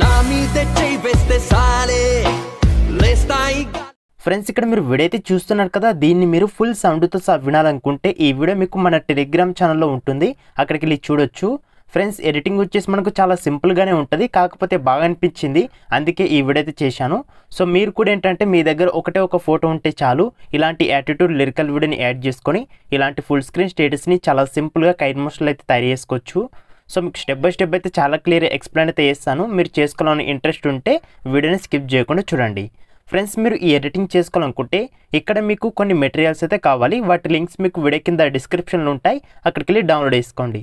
నా మీద వేస్తే సాలే. లేస్తాయి ఫ్రెండ్స్ ఇక్కడ మీరు వీడియో అయితే చూస్తున్నారు కదా దీన్ని మీరు ఫుల్ సౌండ్తో సహా వినాలనుకుంటే ఈ వీడియో మీకు మన టెలిగ్రామ్ ఛానల్లో ఉంటుంది. అక్కడికి వెళ్ళి చూడొచ్చు. ఫ్రెండ్స్ ఎడిటింగ్ వచ్చేసి మనకు చాలా సింపుల్గానే ఉంటుంది కాకపోతే బాగా అనిపించింది. అందుకే ఈ వీడియో అయితే చేశాను. సో మీరు కూడా ఏంటంటే మీ దగ్గర ఒకటే ఒక ఫోటో ఉంటే చాలు. ఇలాంటి యాటిట్యూడ్ లిరికల్ వీడియోని యాడ్ చేసుకొని ఇలాంటి ఫుల్ స్క్రీన్ స్టేటస్ని చాలా సింపుల్గా కైడ్ మోషన్లు అయితే తయారు చేసుకోవచ్చు. సో మీకు స్టెప్ బై స్టెప్ అయితే చాలా క్లియర్ ఎక్స్ప్లెయిన్ అయితే చేస్తాను. మీరు చేసుకోవాలని ఇంట్రెస్ట్ ఉంటే వీడియోని స్కిప్ చేయకుండా చూడండి. ఫ్రెండ్స్ మీరు ఈ ఎడిటింగ్ చేసుకోవాలనుకుంటే ఇక్కడ మీకు కొన్ని మెటీరియల్స్ అయితే కావాలి. వాటి లింక్స్ మీకు వీడియో కింద డిస్క్రిప్షన్లో ఉంటాయి. అక్కడికి వెళ్ళి డౌన్లోడ్ చేసుకోండి.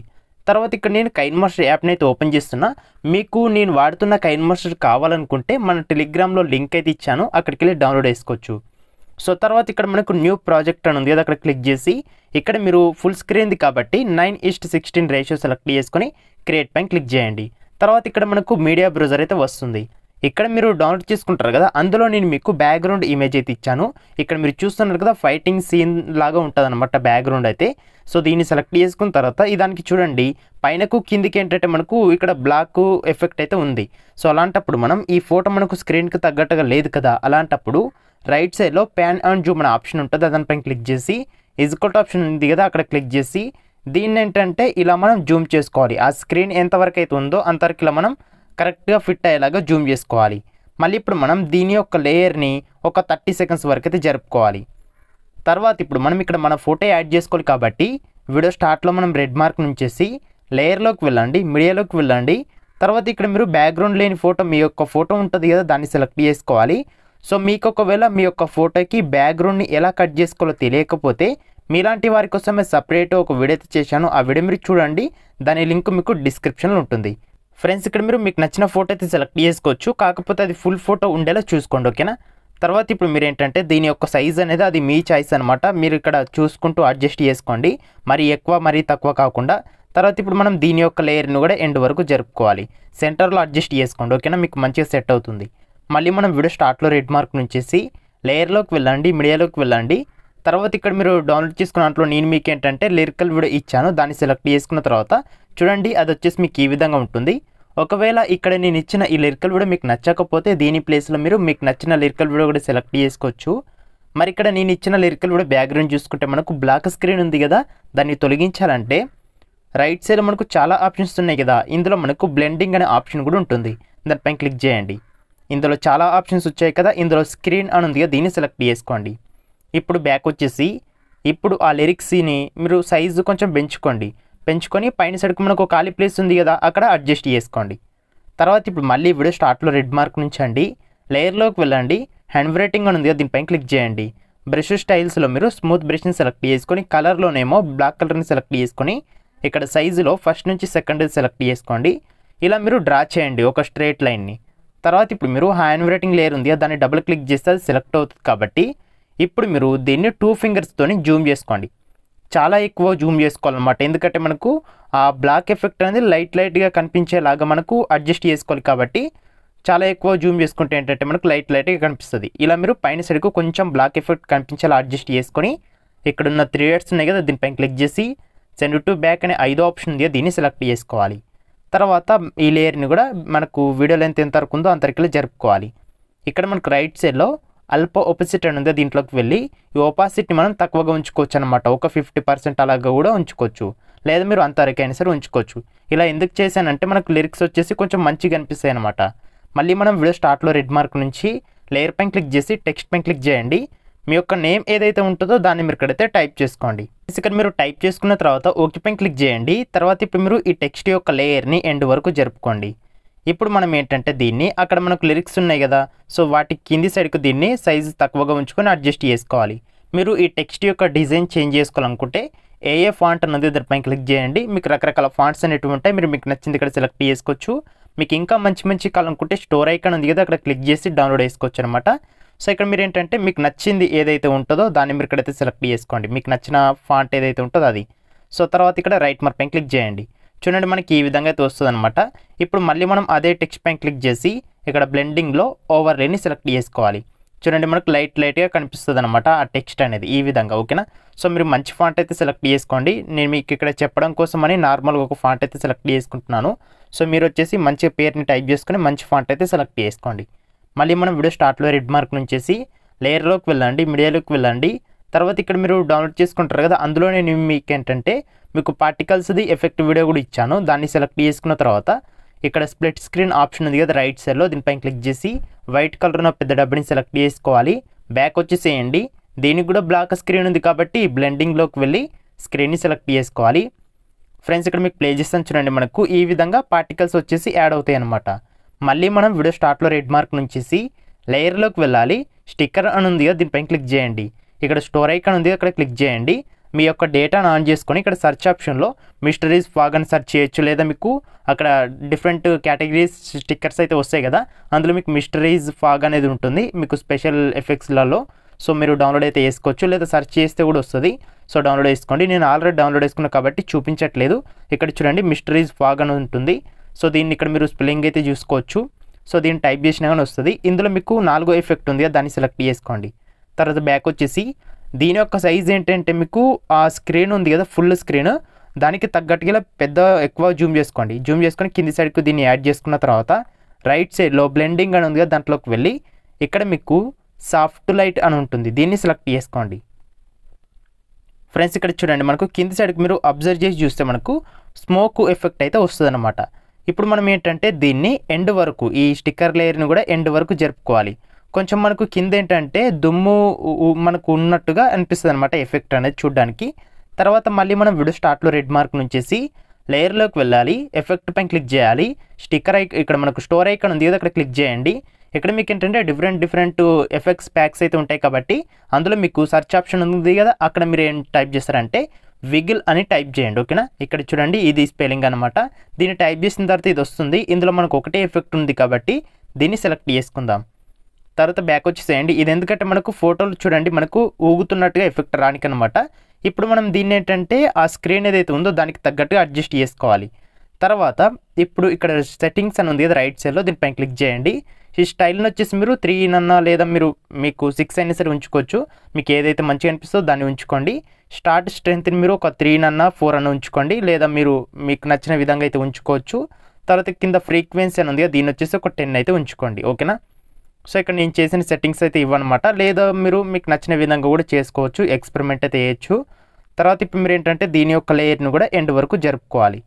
తర్వాత ఇక్కడ నేను కైన్ మాస్టర్ యాప్ని అయితే ఓపెన్ చేస్తున్నా. మీకు నేను వాడుతున్న కైన్ మాస్టర్ కావాలనుకుంటే మన టెలిగ్రామ్లో లింక్ అయితే ఇచ్చాను. అక్కడికి వెళ్ళి డౌన్లోడ్ చేసుకోవచ్చు. సో తర్వాత ఇక్కడ మనకు న్యూ ప్రాజెక్ట్ అని ఉంది. కదా అక్కడ క్లిక్ చేసి ఇక్కడ మీరు ఫుల్ స్క్రీన్ది కాబట్టి nine is to sixteen ratio select చేసుకొని క్రియేట్ పైన క్లిక్ చేయండి. తర్వాత ఇక్కడ మనకు మీడియా బ్రౌజర్ అయితే వస్తుంది. ఇక్కడ మీరు డౌన్లోడ్ చేసుకుంటారు కదా అందులో నేను మీకు బ్యాక్గ్రౌండ్ ఇమేజ్ అయితే ఇచ్చాను. ఇక్కడ మీరు చూస్తున్నారు కదా ఫైటింగ్ సీన్ లాగా ఉంటుంది అనమాట బ్యాక్గ్రౌండ్ అయితే. సో దీన్ని సెలెక్ట్ చేసుకున్న తర్వాత దానికి చూడండి. పైనకు కిందికి ఏంటంటే మనకు ఇక్కడ బ్లాక్ ఎఫెక్ట్ అయితే ఉంది. సో అలాంటప్పుడు మనం ఈ ఫోటో మనకు స్క్రీన్కి తగ్గట్టుగా లేదు కదా అలాంటప్పుడు రైట్ సైడ్లో ప్యాన్ అండ్ జూమ్ అనే ఆప్షన్ ఉంటుంది. దానిపైన క్లిక్ చేసి ఇజ్కల్ట్ ఆప్షన్ ఉంది కదా అక్కడ క్లిక్ చేసి దీన్ని ఏంటంటే ఇలా మనం జూమ్ చేసుకోవాలి. ఆ స్క్రీన్ ఎంతవరకు అయితే ఉందో అంతవరకు ఇలా మనం కరెక్ట్గా ఫిట్ అయ్యేలాగా జూమ్ చేసుకోవాలి. మళ్ళీ ఇప్పుడు మనం దీని యొక్క లేయర్ని ఒక థర్టీ సెకండ్స్ వరకు అయితే జరుపుకోవాలి. తర్వాత ఇప్పుడు మనం ఇక్కడ మన ఫోటో యాడ్ చేసుకోవాలి కాబట్టి వీడియో స్టార్ట్లో మనం రెడ్ మార్క్ నుంచేసి లేయర్లోకి వెళ్ళండి మీడియాలోకి వెళ్ళండి. తర్వాత ఇక్కడ మీరు బ్యాక్గ్రౌండ్ లేని ఫోటో మీ యొక్క ఫోటో ఉంటుంది కదా దాన్ని సెలెక్ట్ చేసుకోవాలి. సో మీకు ఒకవేళ మీ యొక్క ఫోటోకి బ్యాక్గ్రౌండ్ని ఎలా కట్ చేసుకోవాలో తెలియకపోతే మీలాంటి వారి కోసమే సపరేట్ ఒక వీడియో అయితే చేశాను. ఆ వీడియో మీరు చూడండి. దాని లింక్ మీకు డిస్క్రిప్షన్లో ఉంటుంది. ఫ్రెండ్స్ ఇక్కడ మీరు మీకు నచ్చిన ఫోటో అయితే సెలెక్ట్ చేసుకోవచ్చు. కాకపోతే అది ఫుల్ ఫోటో ఉండేలా చూసుకోండి ఓకేనా తర్వాత ఇప్పుడు మీరు ఏంటంటే దీని యొక్క సైజ్ అనేది అది మీ చాయిస్ అనమాట మీరు ఇక్కడ చూసుకుంటూ అడ్జస్ట్ చేసుకోండి. మరి ఎక్కువ మరి తక్కువ కాకుండా. తర్వాత ఇప్పుడు మనం దీని యొక్క లేయర్ని కూడా ఎండ్ వరకు జరుపుకోవాలి. సెంటర్లో అడ్జస్ట్ చేసుకోండి ఓకేనా మీకు మంచిగా సెట్ అవుతుంది. మళ్ళీ మనం వీడియో స్టార్ట్లో రెడ్ మార్క్ నుంచేసి లేయర్లోకి వెళ్ళండి మీడియాలోకి వెళ్ళండి. తర్వాత ఇక్కడ మీరు డౌన్లోడ్ చేసుకున్న దాంట్లో నేను మీకు ఏంటంటే లిరికల్ వీడియో ఇచ్చాను. దాన్ని సెలెక్ట్ చేసుకున్న తర్వాత చూడండి అది వచ్చేసి మీకు ఈ విధంగా ఉంటుంది. ఒకవేళ ఇక్కడ నేను ఇచ్చిన ఈ లిరికల్ వీడియో మీకు నచ్చకపోతే దీని ప్లేస్లో మీరు మీకు నచ్చిన లిరికల్ వీడియో కూడా సెలెక్ట్ చేసుకోవచ్చు. మరి ఇక్కడ నేను ఇచ్చిన లిరికల్ వీడియో బ్యాక్గ్రౌండ్ చూసుకుంటే మనకు బ్లాక్ స్క్రీన్ ఉంది కదా దాన్ని తొలగించాలంటే రైట్ సైడ్ మనకు చాలా ఆప్షన్స్ ఉన్నాయి కదా. ఇందులో మనకు బ్లెండింగ్ అనే ఆప్షన్ కూడా ఉంటుంది. దానిపైన క్లిక్ చేయండి. ఇందులో చాలా ఆప్షన్స్ వచ్చాయి కదా ఇందులో స్క్రీన్ అని ఉంది కదా దీన్ని సెలెక్ట్ చేసుకోండి. ఇప్పుడు బ్యాక్ వచ్చేసి ఇప్పుడు ఆ లిరిక్స్ని మీరు సైజు కొంచెం పెంచుకోండి. పెంచుకొని పైన సైడ్కి మనకు ఒక ఖాళీ ప్లేస్ ఉంది కదా అక్కడ అడ్జస్ట్ చేసుకోండి. తర్వాత ఇప్పుడు మళ్ళీ వీడియో స్టార్ట్లో రెడ్ మార్క్ నుంచండి. లేయర్లోకి వెళ్ళండి. హ్యాండ్ రైటింగ్ అని ఉంది కదా దీనిపైన క్లిక్ చేయండి. బ్రష్ స్టైల్స్లో మీరు స్మూత్ బ్రష్ని సెలెక్ట్ చేసుకొని కలర్లోనేమో బ్లాక్ కలర్ని సెలెక్ట్ చేసుకొని ఇక్కడ సైజులో ఫస్ట్ నుంచి సెకండ్ సెలెక్ట్ చేసుకోండి. ఇలా మీరు డ్రా చేయండి ఒక స్ట్రేట్ లైన్ని తర్వాత ఇప్పుడు మీరు హ్యాండ్ రైటింగ్ లేయర్ ఉంది దాన్ని డబుల్ క్లిక్ చేస్తే అది సెలెక్ట్ అవుతుంది కాబట్టి ఇప్పుడు మీరు దీన్ని టూ ఫింగర్స్తోని జూమ్ చేసుకోండి. చాలా ఎక్కువ జూమ్ చేసుకోవాలన్నమాట. ఎందుకంటే మనకు ఆ బ్లాక్ ఎఫెక్ట్ అనేది లైట్ లైట్గా కనిపించేలాగా మనకు అడ్జస్ట్ చేసుకోవాలి కాబట్టి చాలా ఎక్కువ జూమ్ చేసుకుంటే ఏంటంటే మనకు లైట్ లైట్గా కనిపిస్తుంది. ఇలా మీరు పైన సైడ్కు కొంచెం బ్లాక్ ఎఫెక్ట్ కనిపించేలా అడ్జస్ట్ చేసుకొని ఇక్కడ ఉన్న త్రీ డేట్స్ ఉన్నాయి కదా దీనిపైన క్లిక్ చేసి సెండ్ టు బ్యాక్ అనే ఐదో ఆప్షన్ ఉంది దీన్ని సెలెక్ట్ చేసుకోవాలి. తర్వాత ఈ లేయర్ని కూడా మనకు వీడియో లెంత్ ఎంత వరకు ఉందో అంతవరకు జరుపుకోవాలి. ఇక్కడ మనకు రైట్ సైడ్లో అల్ప ఒపోసిట్ అని ఉంది దీంట్లోకి వెళ్ళి ఈ ఒపాసిటీ మనం తక్కువగా ఉంచుకోవచ్చు అనమాట ఒక ఫిఫ్టీ పర్సెంట్ అలాగా కూడా ఉంచుకోవచ్చు. లేదా మీరు అంతవరకైనా సరే ఉంచుకోవచ్చు. ఇలా ఎందుకు చేశానంటే మనకు లిరిక్స్ వచ్చేసి కొంచెం మంచిగా అనిపిస్తాయి అనమాట మళ్ళీ మనం వీడియో స్టార్ట్లో రెడ్ మార్క్ నుంచి లేయర్ పైన క్లిక్ చేసి టెక్స్ట్ పైన క్లిక్ చేయండి. మీ యొక్క నేమ్ ఏదైతే ఉంటుందో దాన్ని మీరు ఇక్కడైతే టైప్ చేసుకోండి. ఇక్కడ మీరు టైప్ చేసుకున్న తర్వాత ఓకే పైన క్లిక్ చేయండి. తర్వాత ఇప్పుడు మీరు ఈ టెక్స్ట్ యొక్క లేయర్ని ఎండ్ వరకు జరుపుకోండి. ఇప్పుడు మనం ఏంటంటే దీన్ని అక్కడ మనకు లిరిక్స్ ఉన్నాయి కదా. సో వాటి కింది సైడ్కు దీన్ని సైజు తక్కువగా ఉంచుకొని అడ్జస్ట్ చేసుకోవాలి. మీరు ఈ టెక్స్ట్ యొక్క డిజైన్ చేంజ్ చేసుకోవాలనుకుంటే ఏ ఏ ఫాంట్ అన్నది దానిపైన క్లిక్ చేయండి. మీకు రకరకాల ఫాంట్స్ అనేటివి ఉంటాయి. మీరు మీకు నచ్చింది ఇక్కడ సెలెక్ట్ చేసుకోవచ్చు. మీకు ఇంకా మంచి మంచి కావాలనుకుంటే స్టోర్ ఐకాన్ ఉంది కదా అక్కడ క్లిక్ చేసి డౌన్లోడ్ చేసుకోవచ్చు అనమాట సో ఇక్కడ మీరు ఏంటంటే మీకు నచ్చింది ఏదైతే ఉంటుందో దాన్ని మీరు ఇక్కడైతే సెలెక్ట్ చేసుకోండి. మీకు నచ్చిన ఫాంట్ ఏదైతే ఉంటుందో అది. సో తర్వాత ఇక్కడ రైట్ మార్పైన పైన క్లిక్ చేయండి. చూడండి మనకి ఈ విధంగా అయితే వస్తుంది అనమాట ఇప్పుడు మళ్ళీ మనం అదే టెక్స్ట్ పైన క్లిక్ చేసి ఇక్కడ బ్లెండింగ్లో ఓవర్లేని సెలెక్ట్ చేసుకోవాలి. చూడండి మనకు లైట్ లైట్గా కనిపిస్తుంది అనమాట ఆ టెక్స్ట్ అనేది ఈ విధంగా ఓకేనా సో మీరు మంచి ఫాంట్ అయితే సెలెక్ట్ చేసుకోండి. నేను మీకు ఇక్కడ చెప్పడం కోసమని నార్మల్గా ఒక ఫాంట్ అయితే సెలెక్ట్ చేసుకుంటున్నాను. సో మీరు వచ్చేసి మంచి పేరుని టైప్ చేసుకొని మంచి ఫాంట్ అయితే సెలెక్ట్ చేసుకోండి. మళ్ళీ మనం వీడియో స్టార్ట్లో రెడ్ మార్క్ నుంచేసి లేయర్లోకి వెళ్ళండి మీడియాలోకి వెళ్ళండి. తర్వాత ఇక్కడ మీరు డౌన్లోడ్ చేసుకుంటారు కదా అందులో నేను మీకు ఏంటంటే మీకు పార్టికల్స్ది ఎఫెక్ట్ వీడియో కూడా ఇచ్చాను. దాన్ని సెలెక్ట్ చేసుకున్న తర్వాత ఇక్కడ స్ప్లిట్ స్క్రీన్ ఆప్షన్ ఉంది కదా రైట్ సైడ్లో దీనిపైన క్లిక్ చేసి వైట్ కలర్ ఉన్న పెద్ద డబ్బుని సెలెక్ట్ చేసుకోవాలి. బ్యాక్ వచ్చేసేయండి. దీనికి కూడా బ్లాక్ స్క్రీన్ ఉంది కాబట్టి బ్లెండింగ్లోకి వెళ్ళి స్క్రీన్ని సెలెక్ట్ చేసుకోవాలి. ఫ్రెండ్స్ ఇక్కడ మీకు ప్లే చేస్తాను చూడండి మనకు. ఈ విధంగా పార్టికల్స్ వచ్చేసి యాడ్ అవుతాయి అనమాట మళ్ళీ మనం వీడియో స్టార్ట్లో రెడ్ మార్క్ నుంచేసి లేయర్లోకి వెళ్ళాలి. స్టిక్కర్ అని ఉంది కదా దీనిపైన క్లిక్ చేయండి. ఇక్కడ స్టోర్ ఐకాన్ ఉంది. అక్కడ క్లిక్ చేయండి. మీ యొక్క డేటాను ఆన్ చేసుకొని ఇక్కడ సెర్చ్ ఆప్షన్లో మిస్టరీస్ ఫాగ్ అని సెర్చ్ చేయొచ్చు. లేదా మీకు అక్కడ డిఫరెంట్ కేటగిరీస్ స్టిక్కర్స్ అయితే వస్తాయి కదా. అందులో మీకు మిస్టరీస్ ఫాగ్ అనేది ఉంటుంది. మీకు స్పెషల్ ఎఫెక్ట్స్లలో సో మీరు డౌన్లోడ్ అయితే వేసుకోవచ్చు లేదా సెర్చ్ చేస్తే కూడా వస్తుంది. సో డౌన్లోడ్ చేసుకోండి. నేను ఆల్రెడీ డౌన్లోడ్ చేసుకున్నా కాబట్టి చూపించట్లేదు. ఇక్కడ చూడండి మిస్టరీస్ ఫాగ్ అని ఉంటుంది. సో దీన్ని ఇక్కడ మీరు స్పెల్లింగ్ అయితే చూసుకోవచ్చు. సో దీన్ని టైప్ చేసినా కానీ వస్తుంది. ఇందులో మీకు నాలుగో ఎఫెక్ట్ ఉంది దాన్ని సెలెక్ట్ చేసుకోండి. తర్వాత బ్యాక్ వచ్చేసి దీని యొక్క సైజ్ ఏంటంటే మీకు ఆ స్క్రీన్ ఉంది కదా ఫుల్ స్క్రీన్ దానికి తగ్గట్టుగా పెద్ద ఎక్కువ జూమ్ చేసుకోండి. జూమ్ చేసుకొని కింది సైడ్కి దీన్ని యాడ్ చేసుకున్న తర్వాత రైట్ సైడ్లో బ్లెండింగ్ అని ఉంది కదా దాంట్లోకి వెళ్ళి ఇక్కడ మీకు సాఫ్ట్ లైట్ అని ఉంటుంది. దీన్ని సెలెక్ట్ చేసుకోండి. ఫ్రెండ్స్ ఇక్కడ చూడండి మనకు కింది సైడ్కి మీరు అబ్జర్వ్ చేసి చూస్తే మనకు స్మోక్ ఎఫెక్ట్ అయితే వస్తుంది ఇప్పుడు మనం ఏంటంటే దీన్ని ఎండ్ వరకు ఈ స్టిక్కర్ లేయర్ని కూడా ఎండ్ వరకు జరుపుకోవాలి. కొంచెం మనకు కింద ఏంటంటే దుమ్ము మనకు ఉన్నట్టుగా అనిపిస్తుంది అనమాట ఎఫెక్ట్ అనేది చూడడానికి. తర్వాత మళ్ళీ మనం విడు స్టార్ట్లో రెడ్ మార్క్ నుంచేసి లేయర్లోకి వెళ్ళాలి ఎఫెక్ట్ పైన క్లిక్ చేయాలి స్టిక్కర్ ఐ ఇక్కడ మనకు స్టోర్ ఐకాన్ ఉంది కదా అక్కడ క్లిక్ చేయండి. ఇక్కడ మీకు ఏంటంటే డిఫరెంట్ డిఫరెంట్ ఎఫెక్ట్స్ ప్యాక్స్ అయితే ఉంటాయి కాబట్టి అందులో మీకు సర్చ్ ఆప్షన్ ఉంది కదా అక్కడ మీరు ఏం టైప్ చేస్తారంటే విగిల్ అని టైప్ చేయండి ఓకేనా? ఇక్కడ చూడండి ఇది స్పెల్లింగ్ అనమాట దీన్ని టైప్ చేసిన తర్వాత ఇది వస్తుంది. ఇందులో మనకు ఒకటే ఎఫెక్ట్ ఉంది కాబట్టి దీన్ని సెలెక్ట్ చేసుకుందాం. తర్వాత బ్యాక్ వచ్చేసేయండి. ఇది ఎందుకంటే మనకు ఫోటోలు చూడండి మనకు ఊగుతున్నట్టుగా ఎఫెక్ట్ రానికనమాట. ఇప్పుడు మనం దీన్ని ఏంటంటే ఆ స్క్రీన్ ఏదైతే ఉందో దానికి తగ్గట్టుగా అడ్జస్ట్ చేసుకోవాలి. తర్వాత ఇప్పుడు ఇక్కడ సెట్టింగ్స్ అని ఉంది కదా రైట్ సైడ్లో దీనిపైన క్లిక్ చేయండి. ఈ స్టైల్ని వచ్చేసి మీరు త్రీ అన్నా లేదా మీరు మీకు సిక్స్ అయినా సరే ఉంచుకోవచ్చు. మీకు ఏదైతే మంచిగా అనిపిస్తుందో దాన్ని ఉంచుకోండి. స్టార్ట్ స్ట్రెంత్ని మీరు ఒక త్రీ అన్న ఫోర్ అన్న ఉంచుకోండి. లేదా మీరు మీకు నచ్చిన విధంగా అయితే ఉంచుకోవచ్చు. తర్వాత కింద ఫ్రీక్వెన్సీ అని ఉంది దీన్ని వచ్చేసి ఒక టెన్ అయితే ఉంచుకోండి. ఓకేనా? సో ఇక్కడ నేను చేసిన సెట్టింగ్స్ అయితే ఇవ్వనమాట. లేదా మీరు మీకు నచ్చిన విధంగా కూడా చేసుకోవచ్చు ఎక్స్పెరిమెంట్ అయితే చేయొచ్చు. తర్వాత ఇప్పుడు మీరు ఏంటంటే దీని యొక్క లేయర్ను కూడా ఎండ్ వరకు జరుపుకోవాలి.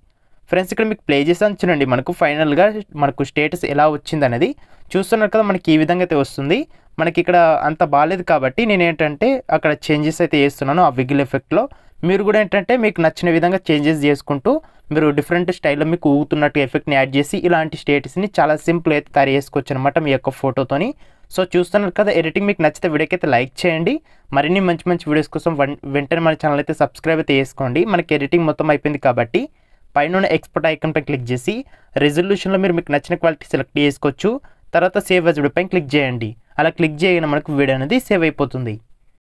ఫ్రెండ్స్ ఇక్కడ మీకు ప్లే చేసాను చూడండి. మనకు ఫైనల్గా మనకు స్టేటస్ ఎలా వచ్చింది అనేది చూస్తున్నారు కదా మనకి ఈ విధంగా అయితే వస్తుంది. మనకి ఇక్కడ అంత బాగాలేదు కాబట్టి నేను ఏంటంటే అక్కడ చేంజెస్ అయితే చేస్తున్నాను ఆ విగిల్ ఎఫెక్ట్లో మీరు కూడా ఏంటంటే మీకు నచ్చిన విధంగా చేంజెస్ చేసుకుంటూ మీరు డిఫరెంట్ స్టైల్లో మీకు ఊగుతున్నట్టు ఎఫెక్ట్ని యాడ్ చేసి ఇలాంటి స్టేటస్ని చాలా సింపుల్ అయితే తయారు చేసుకోవచ్చు అనమాట మీ యొక్క ఫోటోతోని సో చూస్తున్నారు కదా ఎడిటింగ్ మీకు నచ్చితే వీడియోకి అయితే లైక్ చేయండి. మరిన్ని మంచి మంచి వీడియోస్ కోసం వన్- వెంటనే మన ఛానల్ అయితే సబ్స్క్రైబ్ అయితే చేసుకోండి. మనకి ఎడిటింగ్ మొత్తం అయిపోయింది కాబట్టి పైన ఉన్న ఎక్స్పోర్ట్ ఐకన్ పై క్లిక్ చేసి రెజల్యూషన్లో మీరు మీకు నచ్చిన క్వాలిటీ సెలెక్ట్ చేసుకోవచ్చు. తర్వాత సేవ్ అజ్ పైన క్లిక్ చేయండి. అలా క్లిక్ చేయగానే మనకు వీడియో అనేది సేవ్ అయిపోతుంది.